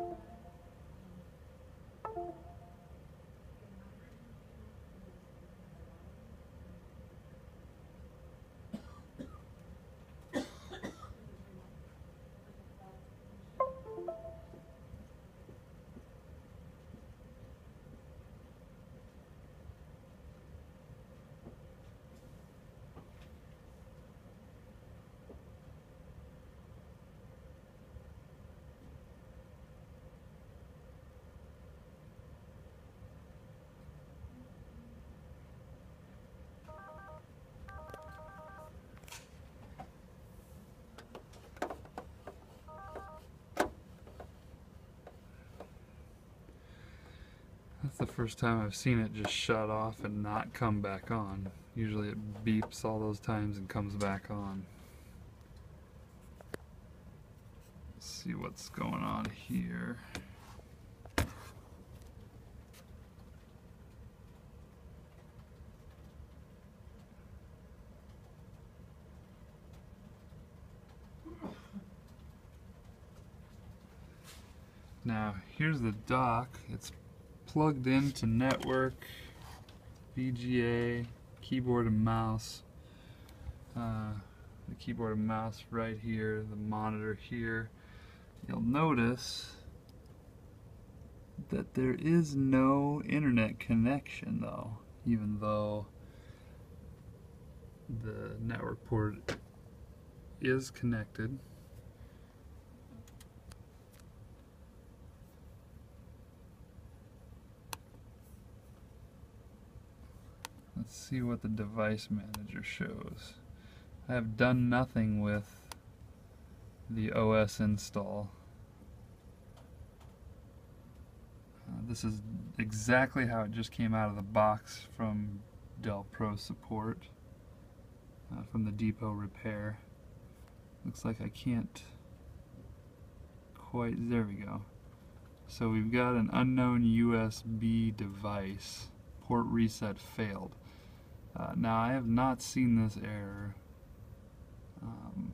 That's the first time I've seen it just shut off and not come back on. Usually it beeps all those times and comes back on. Let's see what's going on here. Now here's the dock. It's plugged into network, VGA, keyboard and mouse. Uh, the keyboard and mouse right here, the monitor here. You'll notice that there is no internet connection though, even though the network port is connected. Let's see what the device manager shows. I have done nothing with the OS install. Uh, this is exactly how it just came out of the box from Dell Pro support uh, from the depot repair. Looks like I can't quite, there we go. So we've got an unknown USB device. Port reset failed. Uh, now I have not seen this error um,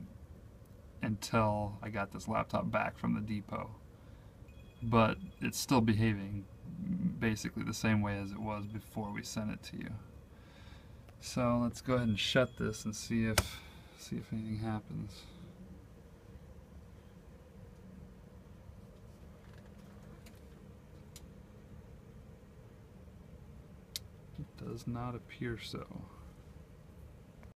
until I got this laptop back from the depot. But it's still behaving basically the same way as it was before we sent it to you. So let's go ahead and shut this and see if see if anything happens. It does not appear so.